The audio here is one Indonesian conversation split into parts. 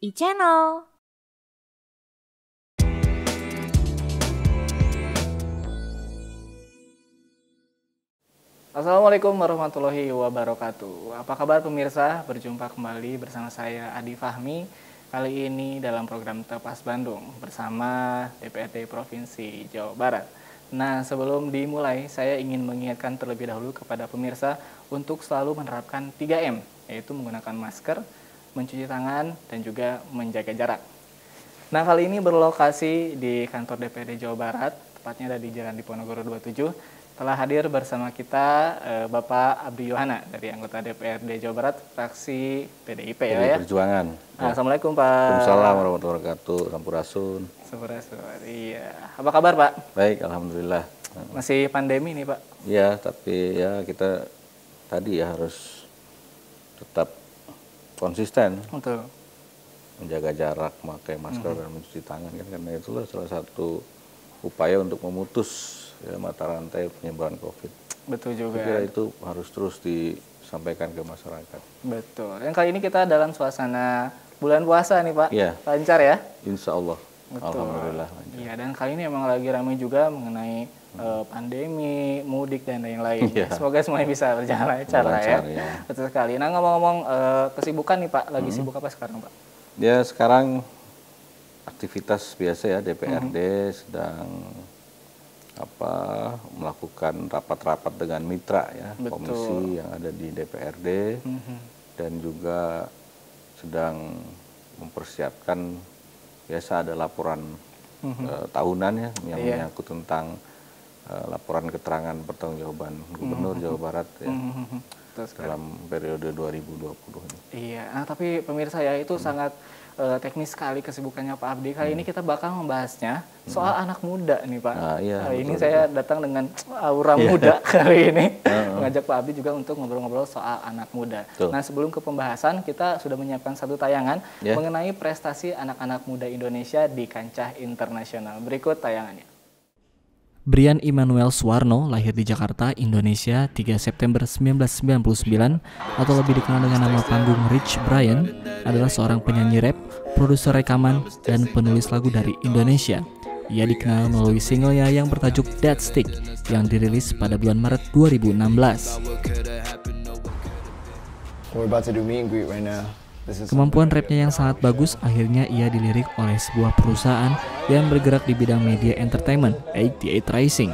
e-channel. Assalamualaikum warahmatullahi wabarakatuh. Apa kabar pemirsa? Berjumpa kembali bersama saya Adi Fahmi. Kali ini dalam program Tepas Bandung bersama DPRD Provinsi Jawa Barat. Nah, sebelum dimulai, saya ingin mengingatkan terlebih dahulu kepada pemirsa untuk selalu menerapkan 3M, yaitu menggunakan masker, mencuci tangan, dan juga menjaga jarak. Nah, kali ini berlokasi di kantor DPRD Jawa Barat, tepatnya ada di Jalan Diponegoro 27. Telah hadir bersama kita eh, Bapak Abdi Yohana dari anggota DPRD Jawa Barat, fraksi PDIP ya, ya. Perjuangan. Nah, Assalamualaikum Pak. Waalaikumsalam warahmatullahi wabarakatuh. Sampurasun. Sampurasun. Iya. Apa kabar Pak? Baik, alhamdulillah. Masih pandemi nih Pak? Ya, tapi ya kita tadi ya harus tetap konsisten Betul. menjaga jarak, memakai masker dan mencuci tangan kan karena itulah salah satu upaya untuk memutus ya, mata rantai penyebaran COVID. Betul Saya juga. kira itu harus terus disampaikan ke masyarakat. Betul. Dan kali ini kita dalam suasana bulan puasa nih Pak. Iya. Lancar ya? Insya Allah. Betul. Alhamdulillah. lancar. Iya, dan kali ini emang lagi ramai juga mengenai eh, pandemi, mudik dan lain-lain. Iya. Semoga semuanya bisa berjalan lancar lah ya. Ya. Betul sekali. Nah ngomong-ngomong eh, kesibukan nih Pak, Hmm. lagi sibuk apa sekarang Pak? Ya sekarang aktivitas biasa ya DPRD Mhm. sedang apa melakukan rapat-rapat dengan mitra ya Betul. komisi yang ada di DPRD Mhm. dan juga sedang mempersiapkan biasa ada laporan eh, tahunan ya yang. Iya. menyangkut tentang eh, laporan keterangan pertanggungjawaban Gubernur Jawa Barat ya. Betul sekali. dalam periode 2020 ini. Iya, nah tapi pemirsa ya itu sangat eh, teknis sekali kesibukannya Pak Abdi. Kali ini kita bakal membahasnya soal anak muda nih Pak. Ah, iya, Kali ini betul, saya datang dengan aura muda kali ini. Mengajak Pak Abdi juga untuk ngobrol-ngobrol soal anak muda. Betul. Nah sebelum ke pembahasan, kita sudah menyiapkan satu tayangan Ya. mengenai prestasi anak-anak muda Indonesia di kancah internasional. Berikut tayangannya. Brian Immanuel Suwarno lahir di Jakarta, Indonesia 3 September 1999 atau lebih dikenal dengan nama panggung Rich Brian adalah seorang penyanyi rap, produser rekaman, dan penulis lagu dari Indonesia. Ia dikenal melalui singlenya yang bertajuk Dead Stick yang dirilis pada bulan Maret 2016. We're about to do meet and greet right now. Kemampuan rapnya yang sangat bagus akhirnya ia dilirik oleh sebuah perusahaan yang bergerak di bidang media entertainment, 88 Rising.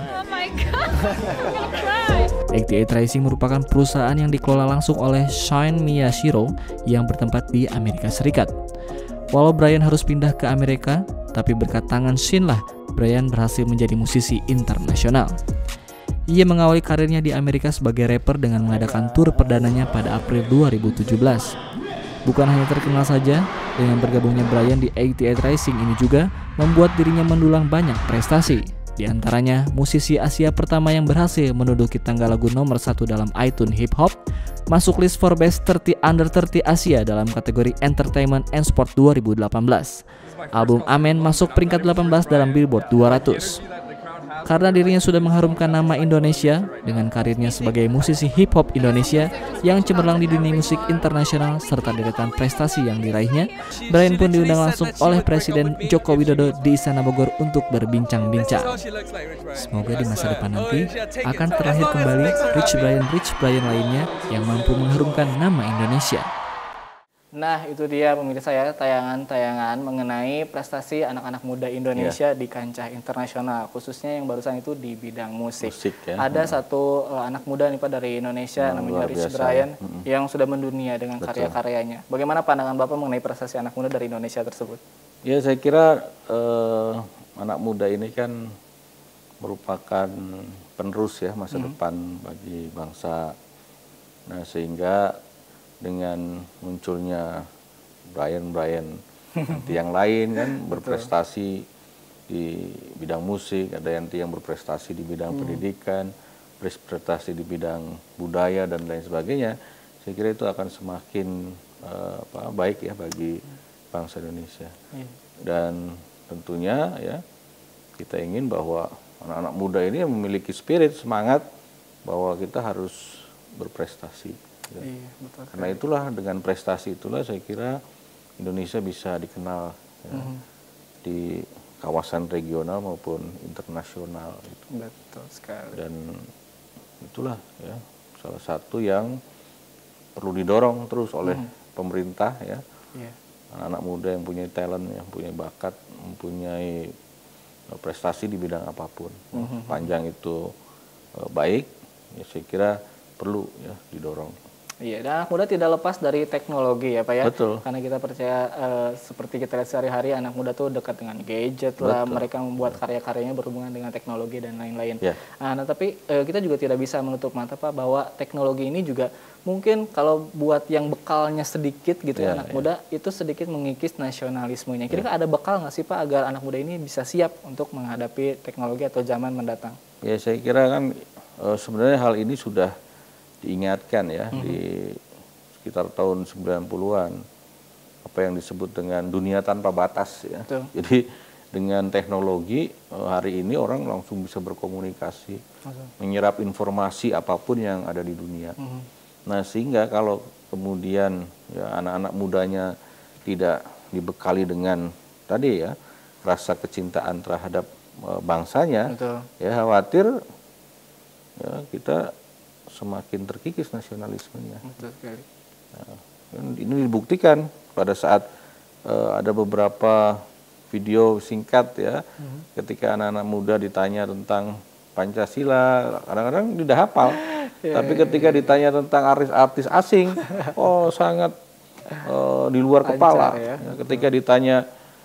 88 Rising merupakan perusahaan yang dikelola langsung oleh Shine Miyashiro yang bertempat di Amerika Serikat. Walau Brian harus pindah ke Amerika, tapi berkat tangan Shin lah Brian berhasil menjadi musisi internasional. Ia mengawali karirnya di Amerika sebagai rapper dengan mengadakan tur perdananya pada April 2017. Bukan hanya terkenal saja, dengan bergabungnya Brian di 88 Rising ini juga membuat dirinya mendulang banyak prestasi. Di antaranya, musisi Asia pertama yang berhasil menduduki tangga lagu nomor satu dalam iTunes Hip Hop, masuk list Forbes 30 Under 30 Asia dalam kategori Entertainment and Sport 2018. Album Amen masuk peringkat 18 dalam Billboard 200. Karena dirinya sudah mengharumkan nama Indonesia dengan karirnya sebagai musisi hip hop Indonesia yang cemerlang di dunia musik internasional serta deretan prestasi yang diraihnya, Brian pun diundang langsung oleh Presiden Joko Widodo di Istana Bogor untuk berbincang-bincang. Semoga di masa depan nanti akan terlahir kembali Rich Brian Rich Brian lainnya yang mampu mengharumkan nama Indonesia. Nah, itu dia pemirsa ya tayangan-tayangan mengenai prestasi anak-anak muda Indonesia Iya. di kancah internasional, khususnya yang barusan itu di bidang musik. Musik, ya. Ada satu uh, anak muda nih Pak dari Indonesia Hmm, namanya Rich biasa, Brian ya. Mm-mm. yang sudah mendunia dengan karya-karyanya. Bagaimana pandangan Bapak mengenai prestasi anak muda dari Indonesia tersebut? Ya saya kira eh, anak muda ini kan merupakan penerus ya masa depan bagi bangsa. Nah sehingga dengan munculnya Brian Brian nanti yang lain kan berprestasi di bidang musik, ada yang yang berprestasi di bidang pendidikan, berprestasi di bidang budaya dan lain sebagainya. Saya kira itu akan semakin eh, apa, baik ya bagi bangsa Indonesia. Iya. Dan tentunya ya kita ingin bahwa anak-anak muda ini memiliki spirit semangat bahwa kita harus berprestasi. Ya. Iya, betul. Karena itulah dengan prestasi itulah saya kira Indonesia bisa dikenal ya, mm -hmm. di kawasan regional maupun internasional. Gitu. Betul sekali. Dan itulah ya salah satu yang perlu didorong terus oleh hmm. pemerintah ya yeah. anak-anak muda yang punya talent yang punya bakat mempunyai eh, prestasi di bidang apa pun hmm. panjang itu uh, baik ya saya kira perlu ya didorong Iya, dan anak muda tidak lepas dari teknologi ya Pak ya. Betul. Karena kita percaya uh, seperti kita lihat sehari-hari anak muda tuh dekat dengan gadget lah, Betul. mereka membuat karya-karyanya berhubungan dengan teknologi dan lain-lain. Yeah. Nah, nah, tapi uh, kita juga tidak bisa menutup mata Pak bahwa teknologi ini juga mungkin kalau buat yang bekalnya sedikit gitu yeah, ya anak yeah. muda itu sedikit mengikis nasionalismenya. Kira-kira yeah. ada bekal nggak sih Pak agar anak muda ini bisa siap untuk menghadapi teknologi atau zaman mendatang? Ya saya kira kan uh, sebenarnya hal ini sudah diingatkan ya mm -hmm. di sekitar tahun 90-an apa yang disebut dengan dunia tanpa batas ya. Betul. Jadi dengan teknologi eh, hari ini orang langsung bisa berkomunikasi, Betul. menyerap informasi apa pun yang ada di dunia. Mm -hmm. Nah sehingga kalau kemudian ya anak-anak mudanya tidak dibekali dengan tadi ya rasa kecintaan terhadap uh, bangsanya, Betul. ya khawatir ya kita semakin terkikis nasionalismenya. Betul sekali. Nah, ini dibuktikan pada saat uh, ada beberapa video singkat ya, hmm. ketika anak-anak muda ditanya tentang Pancasila, kadang-kadang tidak hafal. yeah, Tapi iya, ketika yeah. ditanya tentang artis-artis asing, oh sangat uh, di luar kepala. Ya. Ya, ketika ditanya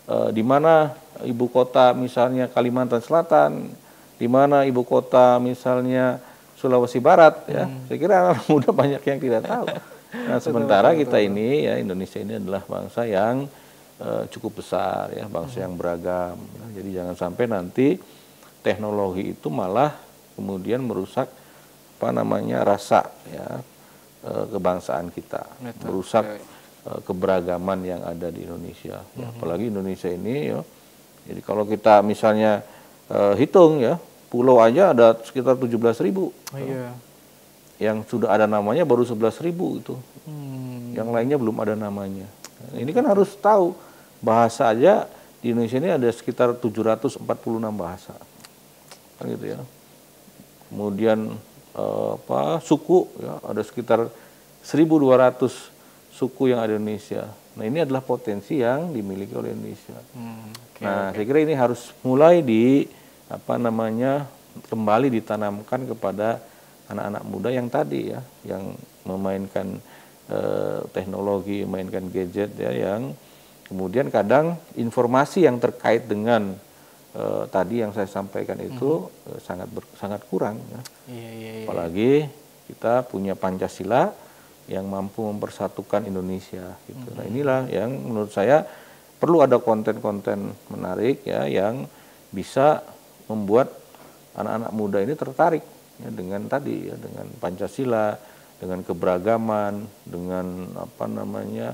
uh, di mana ibu kota misalnya Kalimantan Selatan, di mana ibu kota misalnya Sulawesi Barat ya. Hmm. Saya kira anak muda banyak yang tidak tahu. Nah, sementara kita ini ya Indonesia ini adalah bangsa yang uh, cukup besar ya, bangsa hmm. yang beragam. Ya. Jadi jangan sampai nanti teknologi itu malah kemudian merusak apa namanya rasa ya uh, kebangsaan kita, Betul. merusak uh, keberagaman yang ada di Indonesia. Ya, hmm. apalagi Indonesia ini ya. Jadi kalau kita misalnya uh, hitung ya pulau aja ada sekitar 17 ribu. Oh, iya. Yang sudah ada namanya baru 11 ribu itu. Hmm. Yang lainnya belum ada namanya. ini kan harus tahu bahasa aja di Indonesia ini ada sekitar 746 bahasa. Kan gitu ya. Kemudian eh, apa suku ya ada sekitar 1200 suku yang ada di Indonesia. Nah ini adalah potensi yang dimiliki oleh Indonesia. Hmm, okay, nah okay. saya kira ini harus mulai di apa namanya kembali ditanamkan kepada anak-anak muda yang tadi ya yang memainkan eh, teknologi memainkan gadget ya yang kemudian kadang informasi yang terkait dengan eh, tadi yang saya sampaikan itu hmm. eh, sangat ber, sangat kurang ya. Iya, iya, iya. apalagi kita punya Pancasila yang mampu mempersatukan Indonesia gitu. Hmm. Nah inilah yang menurut saya perlu ada konten-konten menarik ya yang bisa membuat anak-anak muda ini tertarik ya, dengan tadi ya dengan Pancasila, dengan keberagaman, dengan apa namanya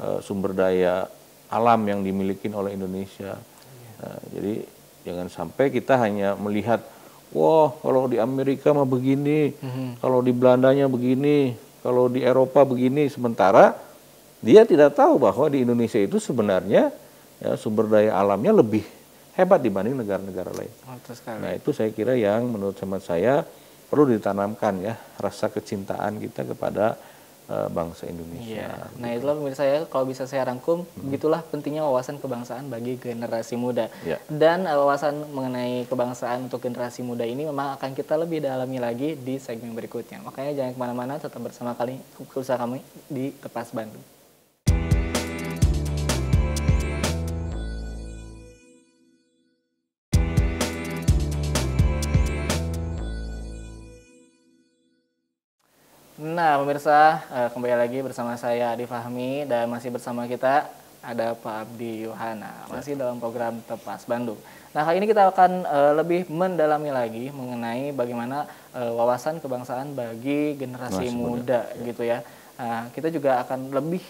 uh, sumber daya alam yang dimiliki oleh Indonesia. Uh, jadi jangan sampai kita hanya melihat, wah kalau di Amerika mah begini, mm-hmm. kalau di Belandanya begini, kalau di Eropa begini, sementara dia tidak tahu bahwa di Indonesia itu sebenarnya ya, sumber daya alamnya lebih hebat dibanding negara-negara lain. Nah itu saya kira yang menurut hemat saya perlu ditanamkan ya rasa kecintaan kita kepada uh, bangsa Indonesia. Iya. Nah itulah pemirsa saya kalau bisa saya rangkum hmm. begitulah pentingnya wawasan kebangsaan bagi generasi muda ya. dan uh, wawasan mengenai kebangsaan untuk generasi muda ini memang akan kita lebih dalami lagi di segmen berikutnya. Makanya jangan ke mana-mana tetap bersama kali usaha kami di Tepas Bandung. Nah, pemirsa, eh, kembali lagi bersama saya Adi Fahmi dan masih bersama kita ada Pak Abdi Yohana, masih dalam program Tepas Bandung. Nah, kali ini kita akan uh, lebih mendalami lagi mengenai bagaimana uh, wawasan kebangsaan bagi generasi muda, muda gitu ya. Nah, kita juga akan lebih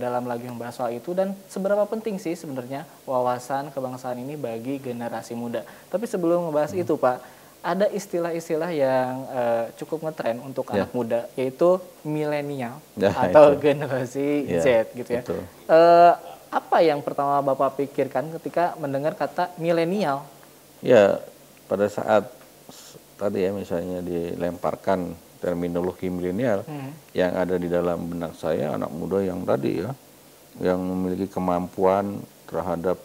dalam lagi membahas soal itu dan seberapa penting sih sebenarnya wawasan kebangsaan ini bagi generasi muda. Tapi sebelum membahas hmm. itu, Pak, ada istilah-istilah yang uh, cukup ngetren untuk yeah. anak muda yaitu milenial yeah, atau itu. generasi yeah, Z gitu ya. Uh, apa yang pertama Bapak pikirkan ketika mendengar kata milenial? Ya, pada saat tadi ya misalnya dilemparkan terminologi milenial hmm. yang ada di dalam benak saya anak muda yang tadi ya yang memiliki kemampuan terhadap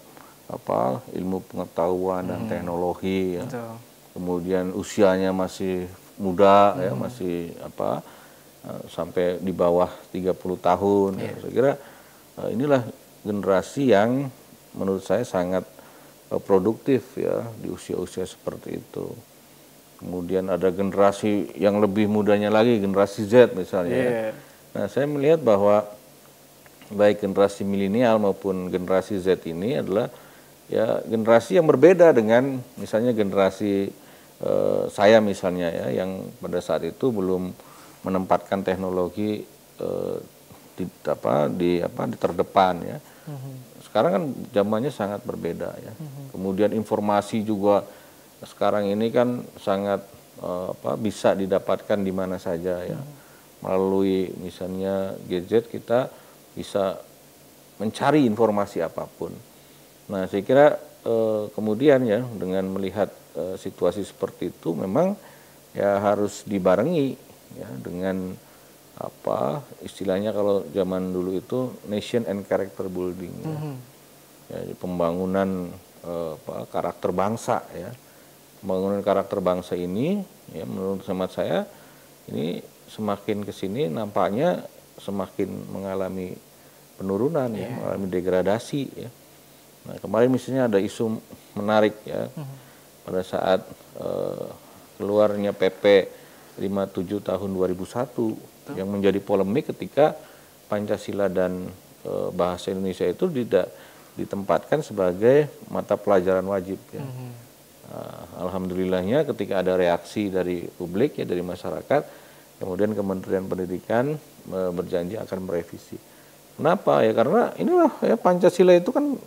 apa ilmu pengetahuan hmm. dan teknologi ya. Betul. Kemudian usianya masih muda ya, hmm. ya masih apa uh, sampai di bawah 30 tahun yeah. ya. Saya kira uh, inilah generasi yang menurut saya sangat uh, produktif ya di usia-usia seperti itu kemudian ada generasi yang lebih mudanya lagi generasi Z misalnya yeah. ya. nah saya melihat bahwa baik generasi milenial maupun generasi Z ini adalah ya generasi yang berbeda dengan misalnya generasi uh, saya misalnya ya yang pada saat itu belum menempatkan teknologi uh, di apa di apa di terdepan ya. Mhm. Sekarang kan zamannya sangat berbeda ya. Mhm. Kemudian informasi juga sekarang ini kan sangat uh, apa, bisa didapatkan di mana saja ya melalui misalnya gadget kita bisa mencari informasi apa pun. Nah saya kira uh, kemudian ya dengan melihat uh, situasi seperti itu memang ya harus dibarengi ya dengan apa istilahnya kalau zaman dulu itu nation and character building ya. Mm -hmm. ya pembangunan uh, apa, karakter bangsa ya pembangunan karakter bangsa ini ya menurut hemat saya ini semakin ke sini nampaknya semakin mengalami penurunan yeah. ya iya. mengalami degradasi ya nah kemarin misalnya ada isu menarik ya uh -huh. pada saat uh, keluarnya PP 57 tahun 2001 Tuh. yang menjadi polemik ketika Pancasila dan uh, bahasa Indonesia itu tidak ditempatkan sebagai mata pelajaran wajib ya. Uh -huh uh, alhamdulillahnya ketika ada reaksi dari publik ya dari masyarakat kemudian Kementerian Pendidikan uh, berjanji akan merevisi kenapa ya karena inilah ya Pancasila itu kan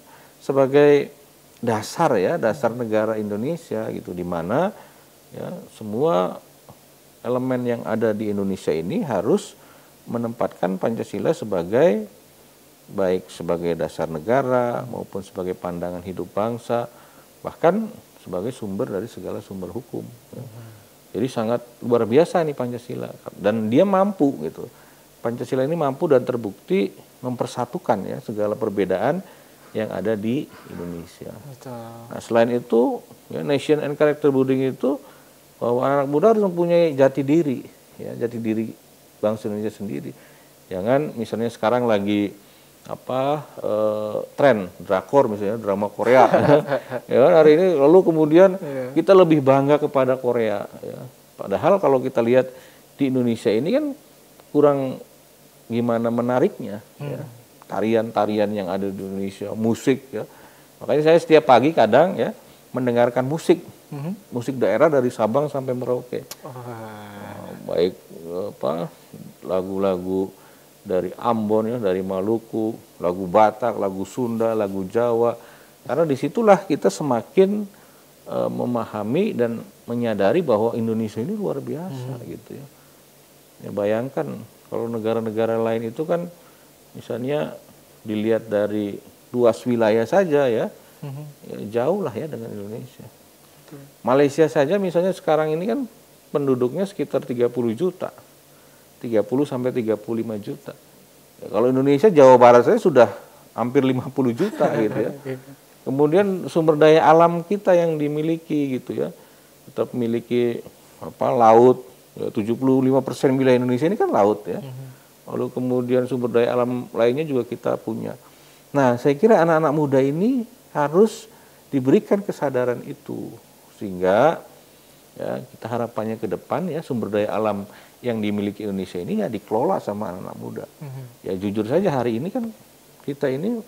sebagai dasar ya dasar negara Indonesia gitu di mana ya semua elemen yang ada di Indonesia ini harus menempatkan Pancasila sebagai baik sebagai dasar negara maupun sebagai pandangan hidup bangsa bahkan sebagai sumber dari segala sumber hukum. Ya. Jadi sangat luar biasa nih Pancasila dan dia mampu gitu. Pancasila ini mampu dan terbukti mempersatukan ya segala perbedaan yang ada di Indonesia. Nah selain itu ya, nation and character building itu bahwa anak muda harus mempunyai jati diri ya jati diri bangsa Indonesia sendiri. Jangan misalnya sekarang lagi apa uh, tren drakor misalnya drama Korea ya kan hari ini lalu kemudian yeah. kita lebih bangga kepada Korea ya. padahal kalau kita lihat di Indonesia ini kan kurang gimana menariknya hmm. ya tarian-tarian yang ada di Indonesia musik ya makanya saya setiap pagi kadang ya mendengarkan musik hmm. musik daerah dari Sabang sampai Merauke oh. nah, baik apa lagu-lagu dari Ambon ya, dari Maluku, lagu Batak, lagu Sunda, lagu Jawa. Karena di situlah kita semakin uh, memahami dan menyadari bahwa Indonesia ini luar biasa hmm. gitu ya. Ya bayangkan kalau negara-negara lain itu kan misalnya dilihat dari luas wilayah saja ya, hmm. ya jauh lah ya dengan Indonesia. Betul. Malaysia saja misalnya sekarang ini kan penduduknya sekitar 30 juta 30 sampai 35 juta. Ya, kalau Indonesia Jawa Barat saya sudah hampir 50 juta gitu ya. Kemudian sumber daya alam kita yang dimiliki gitu ya. Tetap memiliki apa laut ya, 75 persen wilayah Indonesia ini kan laut ya. Mhm. Lalu kemudian sumber daya alam lainnya juga kita punya. Nah, saya kira anak-anak muda ini harus diberikan kesadaran itu sehingga ya kita harapannya ke depan ya sumber daya alam yang dimiliki Indonesia ini ya dikelola sama anak-anak muda. Mm-hmm. Ya jujur saja hari ini kan kita ini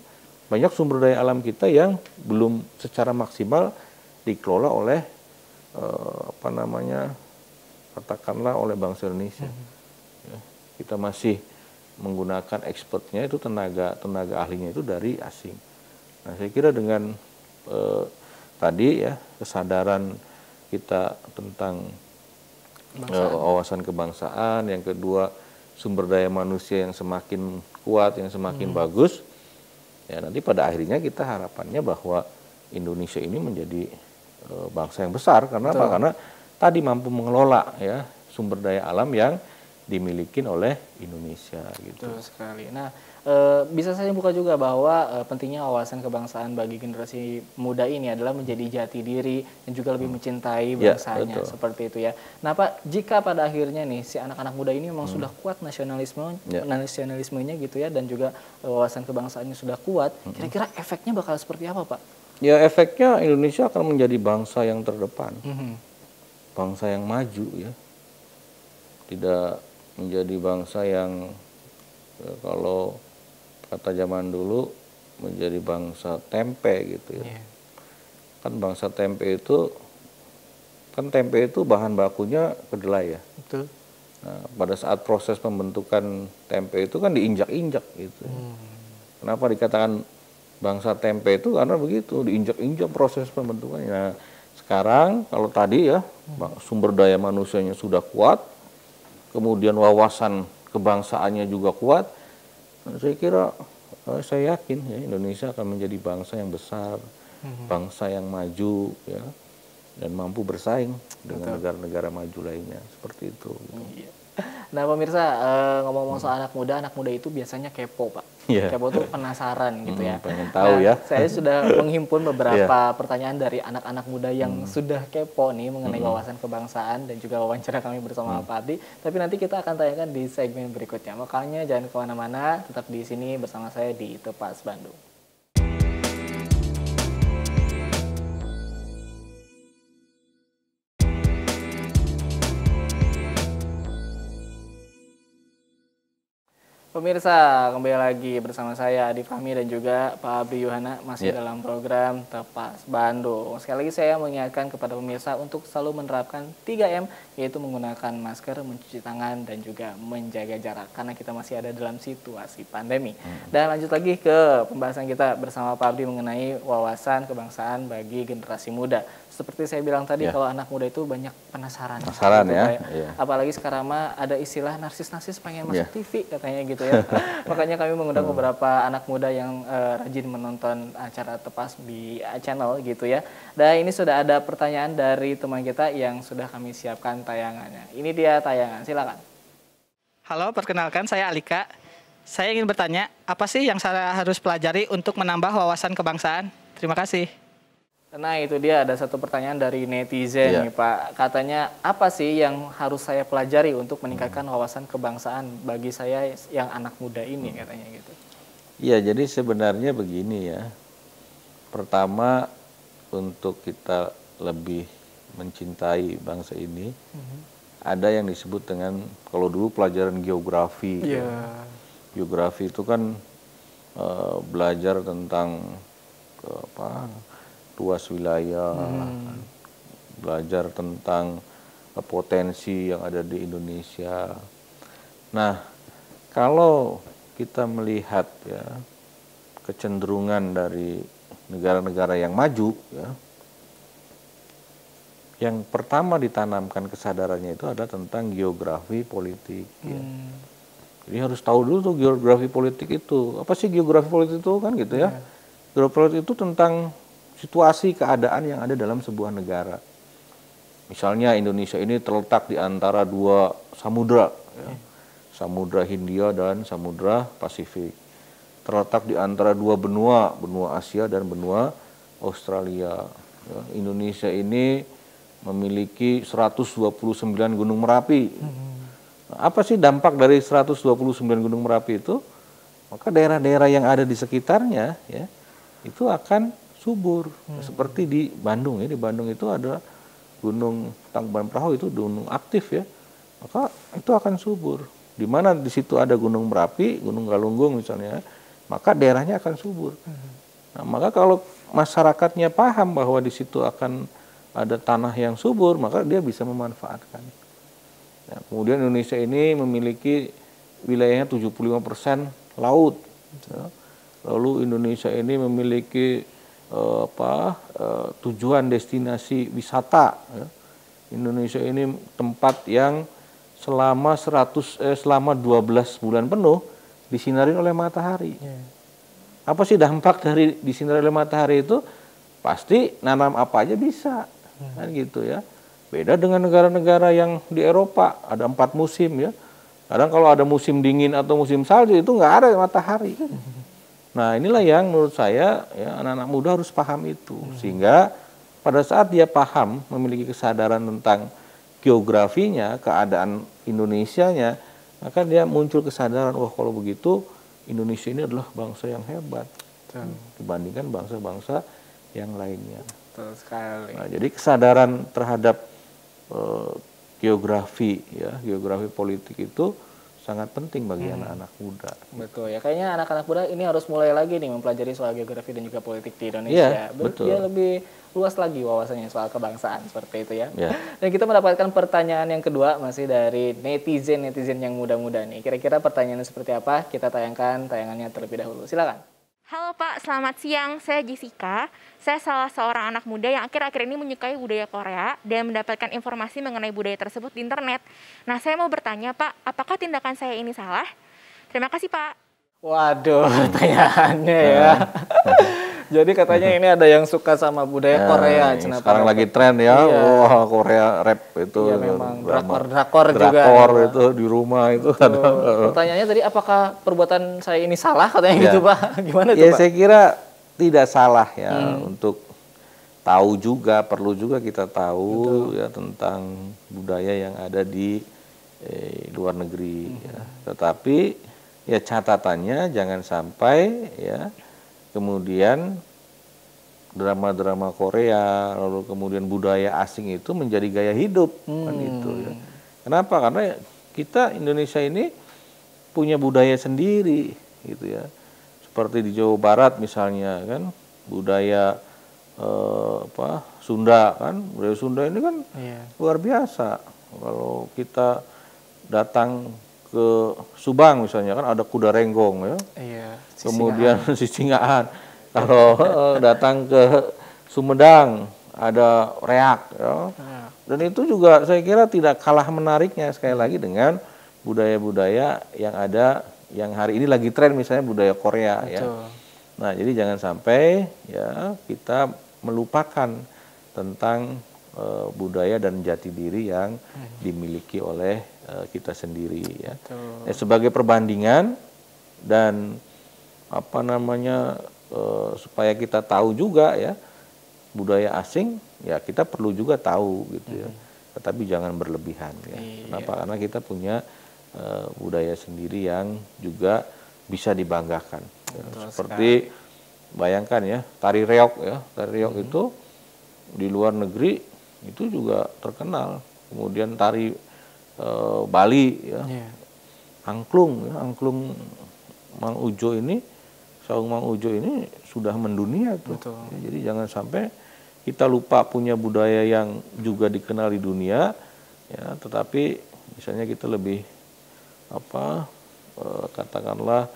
banyak sumber daya alam kita yang belum secara maksimal dikelola oleh uh, apa namanya katakanlah oleh bangsa Indonesia. Mm-hmm. Ya, kita masih menggunakan expertnya itu tenaga tenaga ahlinya itu dari asing. Nah saya kira dengan uh, tadi ya kesadaran kita tentang uh, wawasan kebangsaan, yang kedua sumber daya manusia yang semakin kuat, yang semakin hmm. bagus, Ya nanti pada akhirnya kita harapannya bahwa Indonesia ini menjadi uh, bangsa yang besar karena Betul. apa? Karena tadi mampu mengelola ya sumber daya alam yang dimiliki oleh Indonesia gitu. Betul sekali. Nah, e, bisa saya buka juga bahwa e, pentingnya wawasan kebangsaan bagi generasi muda ini adalah menjadi jati diri dan juga lebih hmm. mencintai ya, bangsanya ya, seperti itu ya. Nah, Pak, jika pada akhirnya nih si anak-anak muda ini memang hmm. sudah kuat nasionalisme ya. nasionalismenya gitu ya dan juga wawasan kebangsaannya sudah kuat, hmm. kira-kira efeknya bakal seperti apa, Pak? Ya, efeknya Indonesia akan menjadi bangsa yang terdepan. Hmm. Bangsa yang maju ya. Tidak menjadi bangsa yang ya, kalau kata zaman dulu menjadi bangsa tempe gitu ya. Yeah. Kan bangsa tempe itu kan tempe itu bahan bakunya kedelai ya. Betul. Nah, pada saat proses pembentukan tempe itu kan diinjak-injak gitu. Hmm. Kenapa dikatakan bangsa tempe itu karena begitu diinjak-injak proses pembentukannya. Nah, sekarang kalau tadi ya hmm. sumber daya manusianya sudah kuat, kemudian wawasan kebangsaannya juga kuat, saya kira eh, saya yakin ya Indonesia akan menjadi bangsa yang besar, hmm. bangsa yang maju ya dan mampu bersaing dengan negara-negara maju lainnya seperti itu. Iya. Nah pemirsa uh, ngomong-ngomong soal anak muda, anak muda itu biasanya kepo pak. Yeah. Kepo tuh penasaran gitu ya. Hmm, pengen tahu nah, ya. Saya sudah menghimpun beberapa yeah. pertanyaan dari anak-anak muda yang hmm. sudah kepo nih mengenai hmm. wawasan kebangsaan dan juga wawancara kami bersama hmm. Pak Adi. Tapi nanti kita akan tanyakan di segmen berikutnya. Makanya jangan ke mana-mana, tetap di sini bersama saya di Tepas Bandung. Pemirsa, kembali lagi bersama saya Adi Fahmi dan juga Pak Abdi Yohana masih yeah. dalam program Tepas Bandung. Sekali lagi saya mengingatkan kepada pemirsa untuk selalu menerapkan 3M yaitu menggunakan masker, mencuci tangan dan juga menjaga jarak karena kita masih ada dalam situasi pandemi. Hmm. Dan lanjut lagi ke pembahasan kita bersama Pak Abdi mengenai wawasan kebangsaan bagi generasi muda seperti saya bilang tadi yeah. kalau anak muda itu banyak penasaran. Penasaran gitu, ya. Yeah. Apalagi sekarang mah ada istilah narsis-narsis pengen masuk yeah. TV katanya gitu ya. Makanya kami mengundang hmm. beberapa anak muda yang uh, rajin menonton acara tepas di channel gitu ya. Dan ini sudah ada pertanyaan dari teman kita yang sudah kami siapkan tayangannya. Ini dia tayangan, silakan. Halo, perkenalkan saya Alika. Saya ingin bertanya, apa sih yang saya harus pelajari untuk menambah wawasan kebangsaan? Terima kasih. Nah itu dia ada satu pertanyaan dari netizen yeah. nih Pak. Katanya apa sih yang harus saya pelajari untuk meningkatkan hmm. wawasan kebangsaan bagi saya yang anak muda ini hmm. katanya gitu. Iya jadi sebenarnya begini ya. Pertama untuk kita lebih mencintai bangsa ini hmm. ada yang disebut dengan kalau dulu pelajaran geografi. Yeah. Ya. Geografi itu kan uh, belajar tentang uh, apa luas wilayah, hmm. belajar tentang potensi yang ada di Indonesia. Nah, kalau kita melihat ya kecenderungan dari negara-negara yang maju ya yang pertama ditanamkan kesadarannya itu adalah tentang geografi politik ya. hmm. ya. Jadi harus tahu dulu tuh geografi politik itu. Apa sih geografi politik itu kan gitu ya. Yeah. Geografi politik itu tentang situasi keadaan yang ada dalam sebuah negara. Misalnya Indonesia ini terletak di antara dua samudra, ya. Samudra Hindia dan Samudra Pasifik. Terletak di antara dua benua, benua Asia dan benua Australia. Ya. Indonesia ini memiliki 129 gunung Merapi. Nah, apa sih dampak dari 129 gunung Merapi itu? Maka daerah-daerah yang ada di sekitarnya ya itu akan subur hmm. seperti di Bandung ya di Bandung itu ada gunung Tangkuban Perahu itu gunung aktif ya maka itu akan subur di mana di situ ada gunung Merapi gunung Galunggung misalnya maka daerahnya akan subur hmm. nah maka kalau masyarakatnya paham bahwa di situ akan ada tanah yang subur maka dia bisa memanfaatkan nah, kemudian Indonesia ini memiliki wilayahnya 75% laut ya. lalu Indonesia ini memiliki uh, apa uh, tujuan destinasi wisata ya. Indonesia ini tempat yang selama 100 eh, selama 12 bulan penuh disinari oleh matahari. Yeah. apa sih dampak dari disinari oleh matahari itu? Pasti nanam apa aja bisa, kan gitu ya. Beda dengan negara-negara yang di Eropa ada empat musim ya. Kadang kalau ada musim dingin atau musim salju itu nggak ada matahari. Nah inilah yang menurut saya ya anak-anak muda harus paham itu sehingga pada saat dia paham memiliki kesadaran tentang geografinya, keadaan Indonesianya, maka dia muncul kesadaran, wah kalau begitu Indonesia ini adalah bangsa yang hebat Betul. dibandingkan bangsa-bangsa yang lainnya. Betul sekali. Nah, jadi kesadaran terhadap uh, geografi, ya geografi politik itu sangat penting bagi hmm. anak-anak hmm. muda. Betul ya, kayaknya anak-anak muda ini harus mulai lagi nih mempelajari soal geografi dan juga politik di Indonesia. Ya, betul. Dia lebih luas lagi wawasannya soal kebangsaan seperti itu ya. ya. Dan kita mendapatkan pertanyaan yang kedua masih dari netizen netizen yang muda-muda nih. Kira-kira pertanyaannya seperti apa? Kita tayangkan tayangannya terlebih dahulu. Silakan. Halo Pak, selamat siang. Saya Jessica. Saya salah seorang anak muda yang akhir-akhir ini menyukai budaya Korea dan mendapatkan informasi mengenai budaya tersebut di internet. Nah, saya mau bertanya Pak, apakah tindakan saya ini salah? Terima kasih Pak. Waduh, pertanyaannya ya. Jadi katanya ini ada yang suka sama budaya ya, Korea. Kenapa sekarang lagi tren ya, iya. wah Korea rap itu. Iya memang drakor drakor juga. Drakor itu di rumah itu. Kadang. Pertanyaannya tadi apakah perbuatan saya ini salah katanya ya. gitu pak? Gimana tuh ya, Pak? saya kira tidak salah ya hmm. untuk tahu juga perlu juga kita tahu Betul. ya tentang budaya yang ada di eh, luar negeri. Hmm. Ya. Tetapi ya catatannya jangan sampai ya kemudian drama-drama Korea, lalu kemudian budaya asing itu menjadi gaya hidup hmm. kan itu ya. Kenapa? Karena kita Indonesia ini punya budaya sendiri gitu ya. Seperti di Jawa Barat misalnya kan budaya eh, apa Sunda kan, budaya Sunda ini kan yeah. luar biasa. Kalau kita datang ke Subang misalnya kan ada kuda renggong ya. Iya. Kemudian Sisingaan. Kalau eh, datang ke Sumedang ada reak ya. Iya. Dan itu juga saya kira tidak kalah menariknya sekali lagi dengan budaya-budaya yang ada yang hari ini lagi tren misalnya budaya Korea ya. Betul. ya. Nah, jadi jangan sampai ya kita melupakan tentang uh, budaya dan jati diri yang hmm. dimiliki oleh uh, kita sendiri ya. ya. Sebagai perbandingan dan apa namanya uh, supaya kita tahu juga ya budaya asing ya kita perlu juga tahu gitu ya. Hmm. Tetapi jangan berlebihan ya. Iya. Kenapa? Karena kita punya uh, budaya sendiri yang juga bisa dibanggakan. Ya. Seperti sekali. bayangkan ya tari reok ya tari reok hmm. itu di luar negeri itu juga terkenal. Kemudian tari e, Bali ya, yeah. angklung ya, angklung Mang Ujo ini, saung Mang Ujo ini sudah mendunia tuh. Betul. Ya, jadi jangan sampai kita lupa punya budaya yang juga dikenal di dunia, ya, tetapi misalnya kita lebih apa e, katakanlah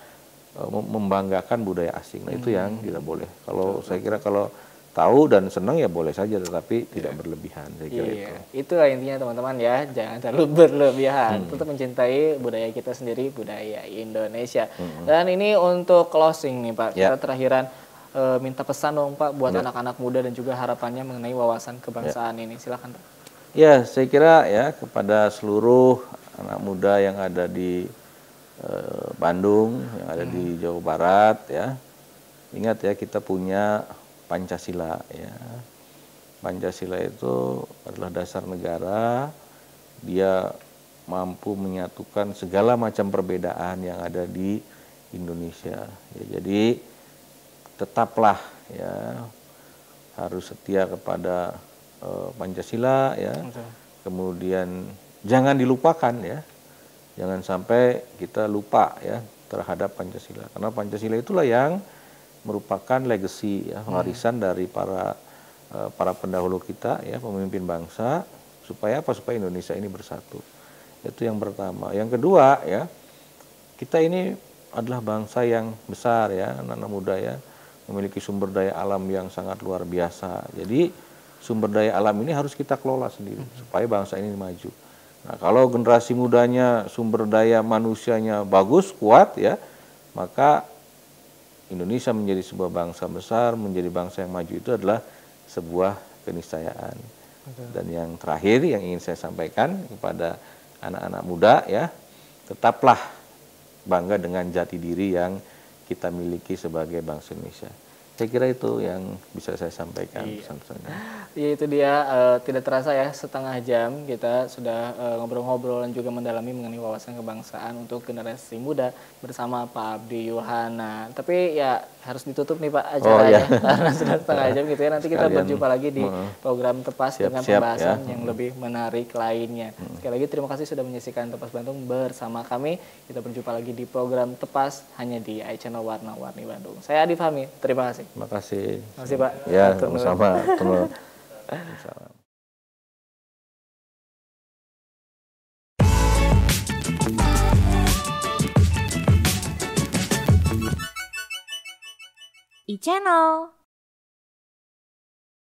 e, membanggakan budaya asing. Nah hmm. itu yang tidak boleh. Kalau saya kira kalau tahu dan senang ya boleh saja tetapi yeah. tidak berlebihan saya kira yeah. itu. Itulah intinya teman-teman ya, jangan terlalu berlebihan. Hmm. Tetap mencintai budaya kita sendiri, budaya Indonesia. Hmm. Dan ini untuk closing nih Pak. Yeah. Kita terakhiran e, minta pesan dong Pak buat ya. anak-anak yeah. muda dan juga harapannya mengenai wawasan kebangsaan yeah. ini. Silakan Pak. Ya, saya kira ya kepada seluruh anak muda yang ada di e, Bandung, yang ada hmm. di Jawa Barat ya. Ingat ya kita punya Pancasila ya. Pancasila itu adalah dasar negara. Dia mampu menyatukan segala macam perbedaan yang ada di Indonesia. Ya, jadi tetaplah ya harus setia kepada uh, Pancasila ya. Kemudian jangan dilupakan ya. Jangan sampai kita lupa ya terhadap Pancasila. Karena Pancasila itulah yang merupakan legacy ya warisan hmm. dari para uh, para pendahulu kita ya pemimpin bangsa supaya apa? Supaya Indonesia ini bersatu. Itu yang pertama. Yang kedua ya kita ini adalah bangsa yang besar ya anak-anak muda ya memiliki sumber daya alam yang sangat luar biasa. Jadi sumber daya alam ini harus kita kelola sendiri supaya bangsa ini maju. Nah kalau generasi mudanya sumber daya manusianya bagus kuat ya maka Indonesia menjadi sebuah bangsa besar, menjadi bangsa yang maju itu adalah sebuah keniscayaan. Dan yang terakhir yang ingin saya sampaikan kepada anak-anak muda ya, tetaplah bangga dengan jati diri yang kita miliki sebagai bangsa Indonesia. Saya kira itu yang bisa saya sampaikan Iya. pesan-pesannya. Ya itu dia eh, tidak terasa ya setengah jam kita sudah eh, ngobrol-ngobrol dan juga mendalami mengenai wawasan kebangsaan untuk generasi muda bersama Pak Abdi Yohana. Tapi ya harus ditutup nih Pak acaranya iya. karena sudah setengah jam gitu ya. Nanti kita Sekalian, berjumpa lagi di program tepas dengan Siap-siap pembahasan ya. yang lebih menarik lainnya. Sekali lagi terima kasih sudah menyaksikan Tepas Bandung bersama kami. Kita berjumpa lagi di program Tepas hanya di iChannel Warna-Warni Bandung. Saya Adi Fahmi, terima kasih. Terima kasih. Terima kasih Pak. Ya, sama-sama. e-channel.